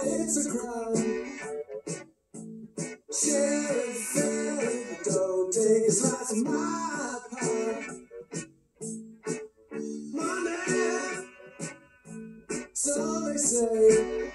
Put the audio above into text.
it's a crime. Sheriff, don't take a slice of my pie. Money, so they say.